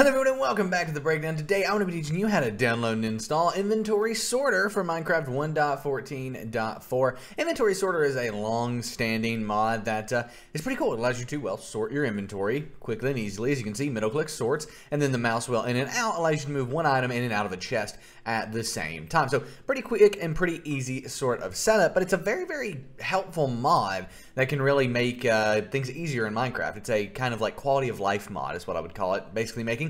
Hello everyone and welcome back to the breakdown. Today I'm going to be teaching you how to download and install Inventory Sorter for Minecraft 1.14.4. Inventory Sorter is a long-standing mod that uh, is pretty cool. It allows you to, well, sort your inventory quickly and easily. As you can see, middle click sorts, and then the mouse wheel in and out allows you to move one item in and out of a chest at the same time. So pretty quick and pretty easy sort of setup, but it's a very, very helpful mod that can really make uh, things easier in Minecraft. It's a kind of like quality of life mod is what I would call it, basically making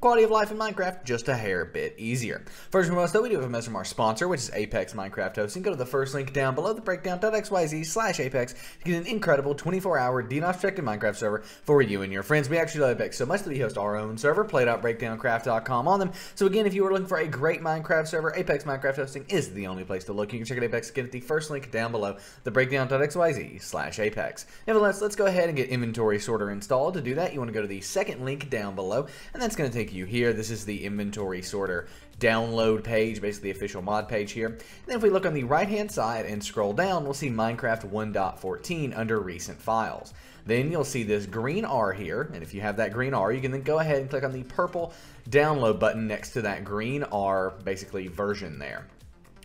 quality of life in Minecraft just a hair bit easier. First and foremost, though, we do have a message from our sponsor, which is Apex Minecraft Hosting. Go to the first link down below the breakdown.xyz slash Apex to get an incredible 24-hour DDoS protected Minecraft server for you and your friends. We actually love Apex so much that we host our own server, play.breakdowncraft.com on them. So again, if you are looking for a great Minecraft server, Apex Minecraft Hosting is the only place to look. You can check out Apex again at the first link down below, the breakdown.xyz slash Apex. Nevertheless, let's go ahead and get Inventory Sorter installed. To do that, you want to go to the second link down below, and that's going to take you here. This is the Inventory Sorter download page, basically the official mod page here. And then if we look on the right hand side and scroll down, we'll see Minecraft 1.14 under recent files. Then you'll see this green R here, and if you have that green R, you can then go ahead and click on the purple download button next to that green R, basically version there.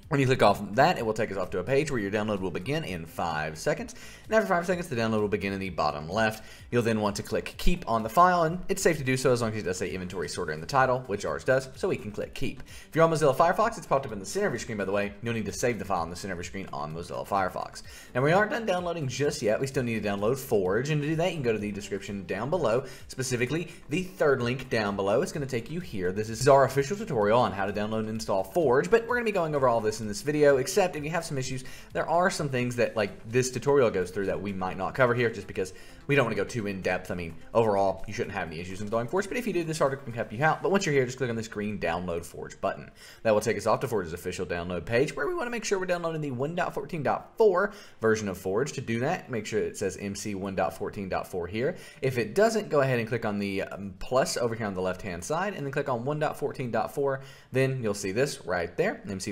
When you click off that, it will take us off to a page where your download will begin in 5 seconds. And after 5 seconds, the download will begin in the bottom left. You'll then want to click Keep on the file, and it's safe to do so as long as it does say Inventory Sorter in the title, which ours does, so we can click Keep. If you're on Mozilla Firefox, it's popped up in the center of your screen, by the way. You'll need to save the file in the center of your screen on Mozilla Firefox. And we aren't done downloading just yet. We still need to download Forge, and to do that, you can go to the description down below, specifically the third link down below. It's going to take you here. This is our official tutorial on how to download and install Forge, but we're going to be going over all this in this video, except if you have some issues, there are some things that like this tutorial goes through that we might not cover here just because we don't want to go too in depth. I mean, overall, you shouldn't have any issues installing Forge, but if you do, this article can help you out. But once you're here, just click on this green download Forge button. That will take us off to Forge's official download page where we want to make sure we're downloading the 1.14.4 version of Forge. To do that, make sure it says MC 1.14.4 here. If it doesn't, go ahead and click on the um, plus over here on the left-hand side and then click on 1.14.4. Then you'll see this right there, MC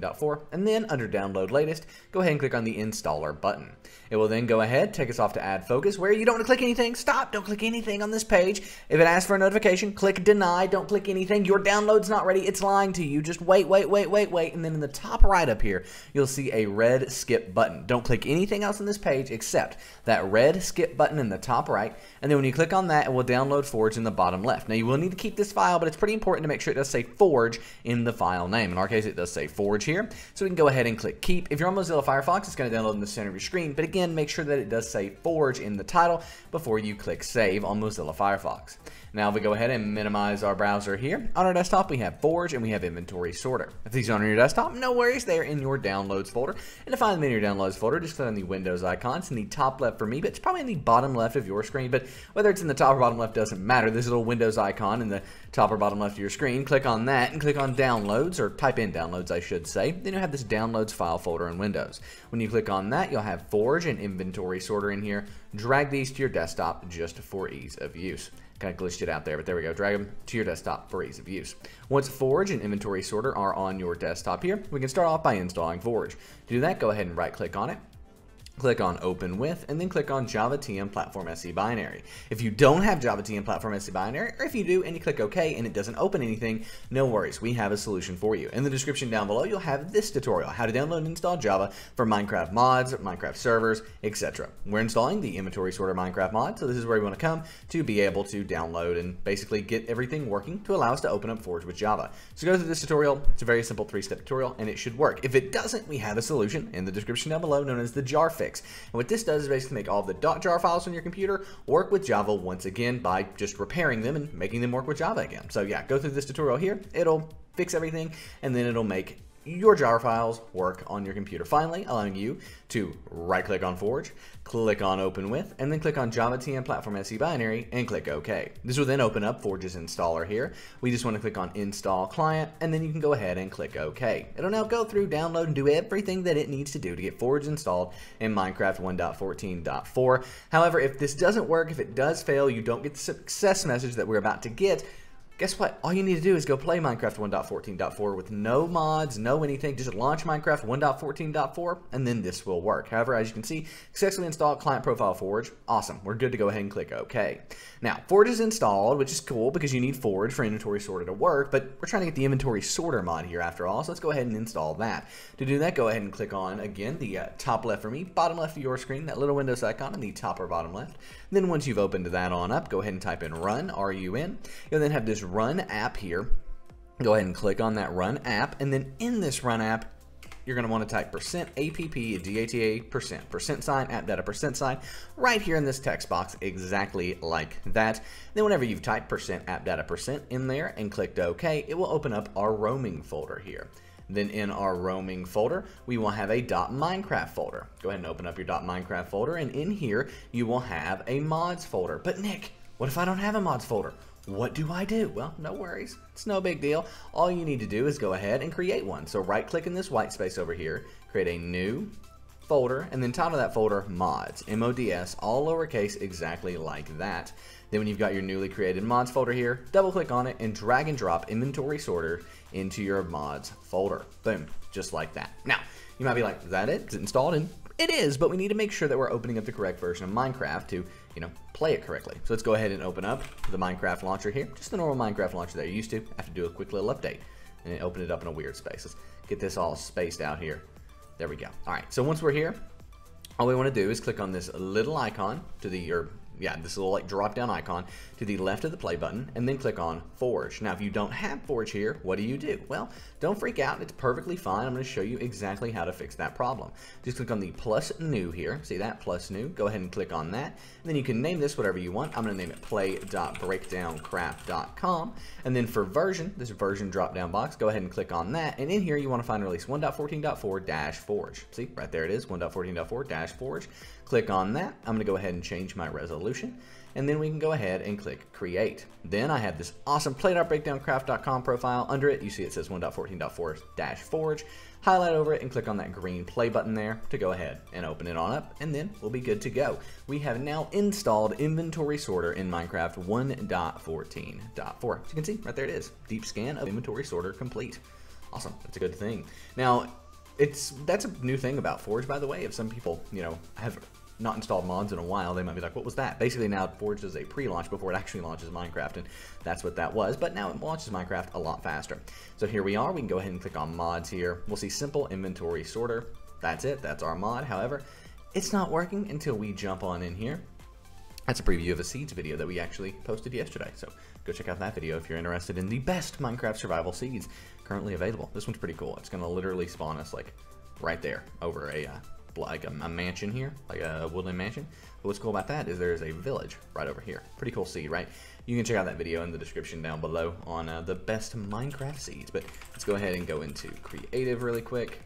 1.14.4. And then under download latest, go ahead and click on the installer button. It will then go ahead, take us off to AdFocus where you don't want to click anything. Stop, don't click anything on this page. If it asks for a notification, click deny, don't click anything. Your download's not ready, it's lying to you. Just wait, wait, wait, wait, wait. And then in the top right up here, you'll see a red skip button. Don't click anything else on this page except that red skip button in the top right. And then when you click on that, it will download Forge in the bottom left. Now you will need to keep this file, but it's pretty important to make sure it does say Forge in the file name. In our case, it does say Forge here. So we can go ahead and click keep. If you're on Mozilla Firefox, it's going to download in the center of your screen. But again, make sure that it does say Forge in the title before you click save on Mozilla Firefox. Now if we go ahead and minimize our browser here, on our desktop we have Forge and we have Inventory Sorter. If these aren't on your desktop, no worries, they're in your downloads folder. And to find them in your downloads folder, just click on the Windows icon. It's in the top left for me, but it's probably in the bottom left of your screen. But whether it's in the top or bottom left doesn't matter. This little Windows icon in the top or bottom left of your screen, click on that and click on Downloads, or type in Downloads I should say. Then you'll have this Downloads file folder in Windows. When you click on that, you'll have Forge and Inventory Sorter in here. Drag these to your desktop just for ease of use kind of glitched it out there, but there we go. Drag them to your desktop for ease of use. Once Forge and Inventory Sorter are on your desktop here, we can start off by installing Forge. To do that, go ahead and right click on it, click on Open With, and then click on Java TM Platform SE Binary. If you don't have Java TM Platform SE Binary, or if you do and you click OK and it doesn't open anything, no worries, we have a solution for you. In the description down below, you'll have this tutorial, how to download and install Java for Minecraft mods, Minecraft servers, etc. We're installing the Inventory Sorter Minecraft mod, so this is where we want to come to be able to download and basically get everything working to allow us to open up Forge with Java. So go through this tutorial, it's a very simple three-step tutorial, and it should work. If it doesn't, we have a solution in the description down below known as the Jarfix fix. And what this does is basically make all the .jar files on your computer work with Java once again by just repairing them and making them work with Java again. So yeah, go through this tutorial here. It'll fix everything and then it'll make your jar files work on your computer. Finally, allowing you to right click on Forge, click on Open With, and then click on Java TM Platform SE Binary and click OK. This will then open up Forge's installer here. We just want to click on Install Client, and then you can go ahead and click OK. It'll now go through, download, and do everything that it needs to do to get Forge installed in Minecraft 1.14.4. However, if this doesn't work, if it does fail, you don't get the success message that we're about to get, guess what? All you need to do is go play Minecraft 1.14.4 with no mods, no anything. Just launch Minecraft 1.14.4 and then this will work. However, as you can see, successfully installed client profile Forge. Awesome. We're good to go ahead and click OK. Now, Forge is installed, which is cool because you need Forge for inventory sorter to work, but we're trying to get the inventory sorter mod here after all, so let's go ahead and install that. To do that, go ahead and click on, again, the uh, top left for me, bottom left of your screen, that little Windows icon in the top or bottom left. Then once you've opened that on up, go ahead and type in run, R-U-N. You'll then have this run app here. Go ahead and click on that run app, and then in this run app, you're going to want to type percent app data percent percent sign app data percent sign right here in this text box exactly like that then whenever you've typed percent app data percent in there and clicked ok it will open up our roaming folder here then in our roaming folder, we will have a .minecraft folder. Go ahead and open up your .minecraft folder, and in here, you will have a mods folder. But Nick, what if I don't have a mods folder? What do I do? Well, no worries. It's no big deal. All you need to do is go ahead and create one. So right click in this white space over here, create a new folder, and then title that folder mods, M-O-D-S, all lowercase, exactly like that. Then when you've got your newly created mods folder here, double click on it and drag and drop inventory sorter into your mods folder. Boom, just like that. Now, you might be like, is that it? Is it installed? And it is, but we need to make sure that we're opening up the correct version of Minecraft to you know, play it correctly. So let's go ahead and open up the Minecraft launcher here. Just the normal Minecraft launcher that you're used to. I have to do a quick little update and open it up in a weird space. Let's get this all spaced out here. There we go. All right, so once we're here, all we want to do is click on this little icon to the, or yeah, this little like drop down icon to the left of the play button and then click on Forge. Now, if you don't have Forge here, what do you do? Well, don't freak out. It's perfectly fine. I'm going to show you exactly how to fix that problem. Just click on the plus new here. See that plus new? Go ahead and click on that. And then you can name this whatever you want. I'm going to name it play.breakdowncraft.com. And then for version, this version drop down box, go ahead and click on that. And in here, you want to find release 1.14.4-forge. See, right there it is, 1.14.4-forge. Click on that. I'm going to go ahead and change my resolution and then we can go ahead and click create. Then I have this awesome play.breakdowncraft.com profile. Under it, you see it says 1.14.4-forge. Highlight over it and click on that green play button there to go ahead and open it on up, and then we'll be good to go. We have now installed Inventory Sorter in Minecraft 1.14.4. As you can see, right there it is. Deep scan of Inventory Sorter complete. Awesome, that's a good thing. Now, it's that's a new thing about Forge, by the way. If some people, you know, have not installed mods in a while, they might be like, what was that? Basically now Forge does a pre-launch before it actually launches Minecraft, and that's what that was, but now it launches Minecraft a lot faster. So here we are, we can go ahead and click on mods here. We'll see simple inventory sorter. That's it, that's our mod. However, it's not working until we jump on in here. That's a preview of a seeds video that we actually posted yesterday, so go check out that video if you're interested in the best Minecraft survival seeds currently available. This one's pretty cool. It's going to literally spawn us like right there over a uh, like a, a, mansion here, like a woodland mansion. But what's cool about that is there's a village right over here. Pretty cool seed, right? You can check out that video in the description down below on uh, the best Minecraft seeds. But let's go ahead and go into creative really quick.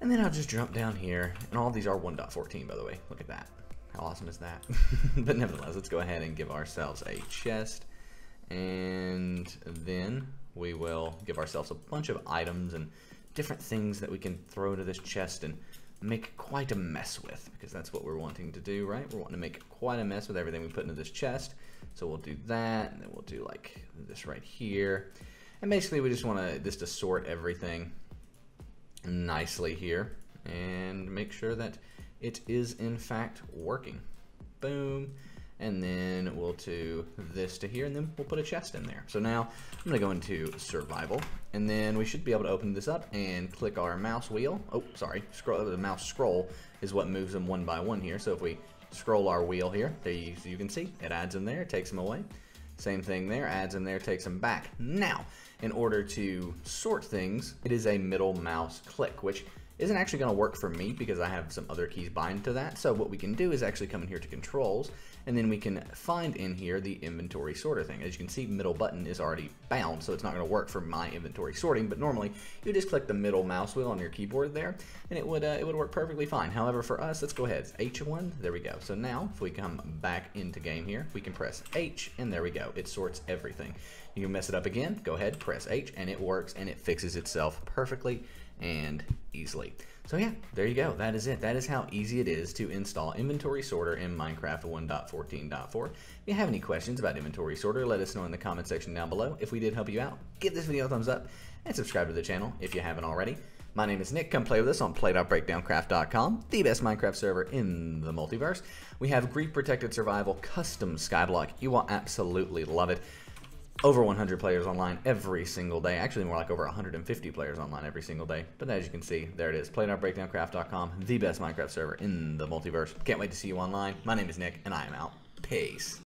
And then I'll just jump down here. And all these are 1.14, by the way. Look at that. How awesome is that? but nevertheless, let's go ahead and give ourselves a chest. And then we will give ourselves a bunch of items and different things that we can throw into this chest and make quite a mess with, because that's what we're wanting to do, right? We're wanting to make quite a mess with everything we put into this chest. So we'll do that, and then we'll do like this right here. And basically we just want to just to sort everything nicely here and make sure that it is in fact working. Boom and then we'll do this to here, and then we'll put a chest in there. So now I'm gonna go into survival, and then we should be able to open this up and click our mouse wheel. Oh, sorry, scroll. The mouse scroll is what moves them one by one here. So if we scroll our wheel here, there you, you can see it adds them there, takes them away. Same thing there, adds them there, takes them back. Now, in order to sort things, it is a middle mouse click, which isn't actually going to work for me because I have some other keys bind to that. So what we can do is actually come in here to controls and then we can find in here the inventory sorter thing. As you can see, middle button is already bound, so it's not going to work for my inventory sorting, but normally you just click the middle mouse wheel on your keyboard there, and it would, uh, it would work perfectly fine. However, for us, let's go ahead. It's H1, there we go. So now, if we come back into game here, we can press H, and there we go. It sorts everything. You mess it up again, go ahead, press H, and it works, and it fixes itself perfectly and easily. So yeah, there you go. That is it. That is how easy it is to install Inventory Sorter in Minecraft 1.14.4. If you have any questions about Inventory Sorter, let us know in the comment section down below. If we did help you out, give this video a thumbs up and subscribe to the channel if you haven't already. My name is Nick. Come play with us on play.breakdowncraft.com, the best Minecraft server in the multiverse. We have Grief Protected Survival Custom Skyblock. You will absolutely love it over 100 players online every single day. Actually, more like over 150 players online every single day. But as you can see, there it is. Play.breakdowncraft.com, the best Minecraft server in the multiverse. Can't wait to see you online. My name is Nick, and I am out. Peace.